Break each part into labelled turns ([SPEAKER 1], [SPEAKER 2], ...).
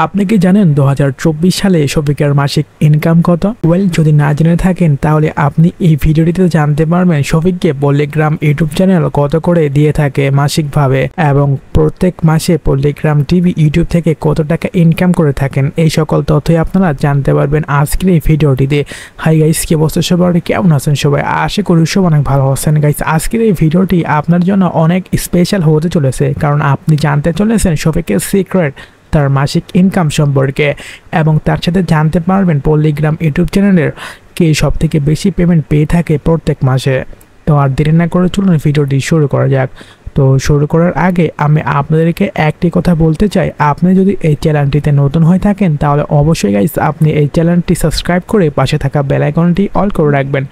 [SPEAKER 1] আপনি কি জানেন দু হাজার চব্বিশ সালে শফিকের মাসিক ইনকাম কত? ওয়েল যদি না জেনে থাকেন, তাহলে আপনি এই ভিডিওটিতে জানতে পারবেন শফিককে পল্লিগ্রাম ইউটিউব চ্যানেল কত করে দিয়ে থাকে মাসিকভাবে এবং প্রত্যেক মাসে পল্লিগ্রাম টিভি ইউটিউব থেকে কত টাকা ইনকাম করে থাকেন। এই সকল তথ্যই আপনারা জানতে পারবেন আজকের এই ভিডিওটিতে। হাই গাইস কি অবস্থা সবাই কেমন আছেন সবাই? আশা করি সব অনেক ভালো আছেন। গাইস আজকের এই ভিডিওটি আপনার জন্য অনেক স্পেশাল হতে চলেছে। কারণ আপনি জানতে চলেছেন শফিকের সিক্রেট তার মাসিক ইনকাম সম্পর্কে এবং তার সাথে জানতে পারবেন পল্লিগ্রাম ইউটিউব চ্যানেলের কে সব থেকে বেশি পেমেন্ট পেয়ে থাকে প্রত্যেক মাসে। তো আর দেরি না করে চলুন ভিডিওটি শুরু করা যাক। তো শুরু করার আগে আমি আপনাদেরকে একটি কথা বলতে চাই। আপনি যদি এই চ্যানেলটিতে নতুন হয়ে থাকেন, তাহলে অবশ্যই গাইস আপনি এই চ্যানেলটি সাবস্ক্রাইব করে পাশে থাকা বেল আইকনটি অল করে রাখবেন।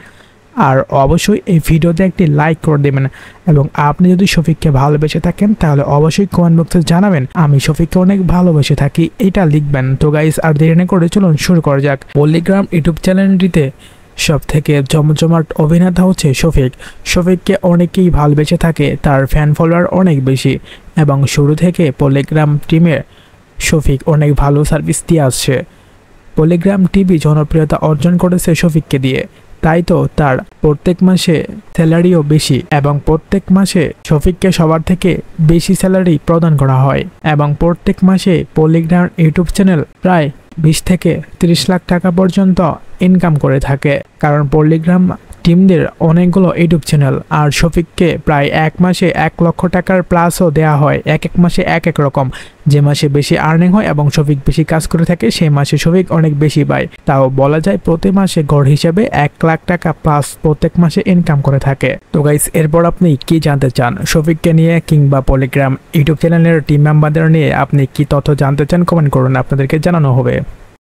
[SPEAKER 1] আর অবশ্যই এই ভিডিওতে একটি লাইক করে দেবেন। এবং আপনি যদি শফিককে ভালোবেসে থাকেন, তাহলে অবশ্যই কমেন্ট বক্সে জানাবেন, আমি শফিককে অনেক ভালোবেসে থাকি, এটা লিখবেন। তো গাইস আর দেরি না করে চলুন শুরু করা যাক। পল্লিগ্রাম ইউটিউব চ্যানেলটিতে সব থেকে জমজমাট অভিনেতা হচ্ছে শফিক। শফিককে অনেকেই ভালোবেসে থাকে, তার ফ্যান ফলোয়ার অনেক বেশি, এবং শুরু থেকে পল্লিগ্রাম টিমের শফিক অনেক ভালো সার্ভিস দিয়ে আসছে। পলিগ্রাম টিভি জনপ্রিয়তা অর্জন করেছে শফিককে দিয়ে। তাই তো তার প্রত্যেক মাসে স্যালারিও বেশি এবং প্রত্যেক মাসে শফিককে সবার থেকে বেশি স্যালারি প্রদান করা হয় এবং প্রত্যেক মাসে পলিগ্রাউন্ড ইউটিউব চ্যানেল প্রায় বিশ থেকে তিরিশ লাখ টাকা পর্যন্ত ইনকাম করে থাকে। কারণ পল্লিগ্রাম টিমদের অনেকগুলো ইউটিউব চ্যানেল, আর শফিককে প্রায় এক মাসে এক লক্ষ টাকার প্লাসও দেওয়া হয়, এক এক মাসে এক এক রকম। যে মাসে বেশি আর্নিং হয় এবং শফিক বেশি কাজ করে থাকে, সেই মাসে শফিক অনেক বেশি পায়। তাও বলা যায় প্রতি মাসে গড় হিসেবে এক লাখ টাকা প্লাস প্রত্যেক মাসে ইনকাম করে থাকে। তো গাইস এরপর আপনি কি জানতে চান? শফিককে নিয়ে কিংবা পলিগ্রাম ইউটিউব চ্যানেলের টিম মেম্বারদের নিয়ে আপনি কি তথ্য জানতে চান কমেন্ট করুন, আপনাদেরকে জানানো হবে।